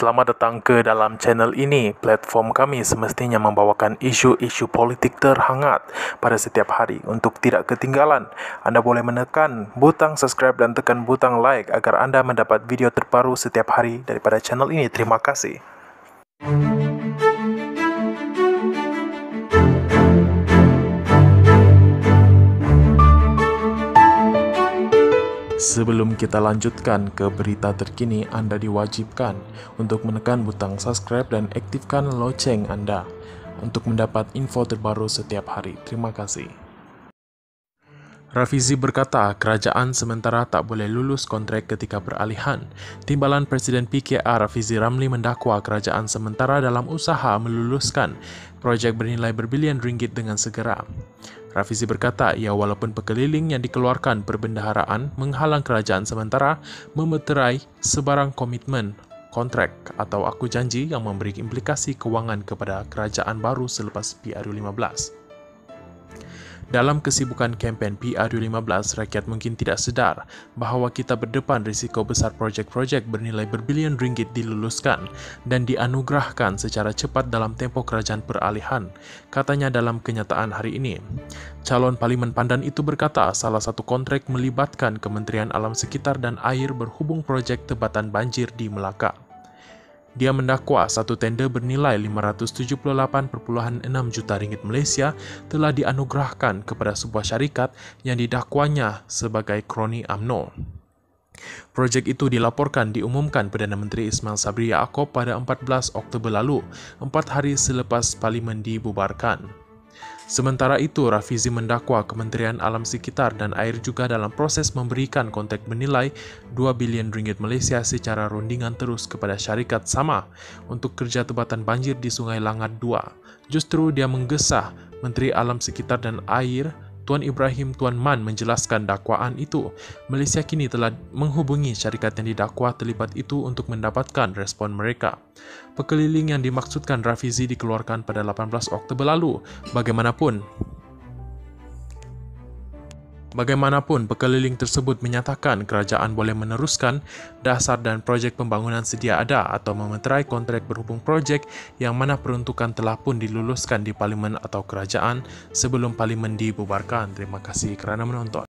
Selamat datang ke dalam channel ini. Platform kami semestinya membawakan isu-isu politik terhangat pada setiap hari. Untuk tidak ketinggalan, anda boleh menekan butang subscribe dan tekan butang like agar anda mendapat video terbaru setiap hari daripada channel ini. Terima kasih. Sebelum kita lanjutkan ke berita terkini, anda diwajibkan untuk menekan butang subscribe dan aktifkan loceng anda untuk mendapat info terbaru setiap hari. Terima kasih. Rafizi berkata kerajaan sementara tak boleh lulus kontrak ketika peralihan. Timbalan Presiden PKR Rafizi Ramli mendakwa kerajaan sementara dalam usaha meluluskan projek bernilai berbilion ringgit dengan segera. Rafizi berkata, ya walaupun pekeliling yang dikeluarkan perbendaharaan menghalang kerajaan sementara memeterai sebarang komitmen kontrak atau aku janji yang memberi implikasi kewangan kepada kerajaan baru selepas PRU15. Dalam kesibukan kempen PRU15, rakyat mungkin tidak sedar bahawa kita berdepan risiko besar projek-projek bernilai berbilion ringgit diluluskan dan dianugerahkan secara cepat dalam tempoh kerajaan peralihan, katanya dalam kenyataan hari ini. Calon Parlimen Pandan itu berkata salah satu kontrak melibatkan Kementerian Alam Sekitar dan Air berhubung projek tebatan banjir di Melaka. Dia mendakwa satu tender bernilai 578.6 juta ringgit Malaysia telah dianugerahkan kepada sebuah syarikat yang didakwanya sebagai kroni AMNO. Projek itu dilaporkan diumumkan Perdana Menteri Ismail Sabri Yaakob pada 14 Oktober lalu, empat hari selepas Parlimen dibubarkan. Sementara itu, Rafizi mendakwa Kementerian Alam Sekitar dan Air juga dalam proses memberikan kontrak bernilai 2 bilion ringgit Malaysia secara rundingan terus kepada syarikat sama untuk kerja tebatan banjir di Sungai Langat 2. Justru dia menggesah Menteri Alam Sekitar dan Air Tuan Ibrahim Tuan Man menjelaskan dakwaan itu. Malaysia kini telah menghubungi syarikat yang didakwa terlibat itu untuk mendapatkan respon mereka. Pekeliling yang dimaksudkan Rafizi dikeluarkan pada 18 Oktober lalu. Bagaimanapun, Bagaimanapun, pekeliling tersebut menyatakan kerajaan boleh meneruskan dasar dan projek pembangunan sedia ada atau memeterai kontrak berhubung projek yang mana peruntukan telah pun diluluskan di parlimen atau kerajaan sebelum parlimen dibubarkan. Terima kasih kerana menonton.